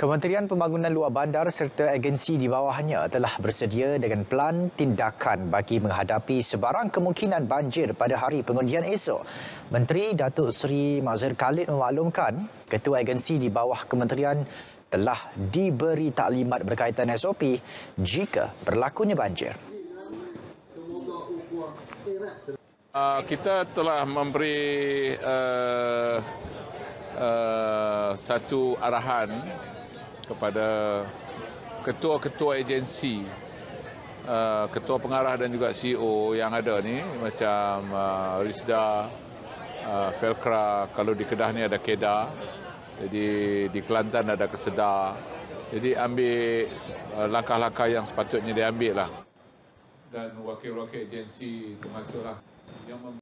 Kementerian Pembangunan Luar Bandar serta agensi di bawahnya telah bersedia dengan pelan tindakan bagi menghadapi sebarang kemungkinan banjir pada hari pengundian esok. Menteri Datuk Seri Mazhar Khalid memaklumkan ketua agensi di bawah kementerian telah diberi taklimat berkaitan SOP jika berlakunya banjir. Uh, kita telah memberi uh, uh, satu arahan kepada ketua-ketua agensi, uh, ketua pengarah dan juga CEO yang ada ni macam uh, Rizda, uh, Felkra, kalau di Kedah ni ada Kedah, jadi di Kelantan ada Kesedar. Jadi ambil langkah-langkah yang sepatutnya diambil lah. Dan wakil-wakil agensi termasuklah yang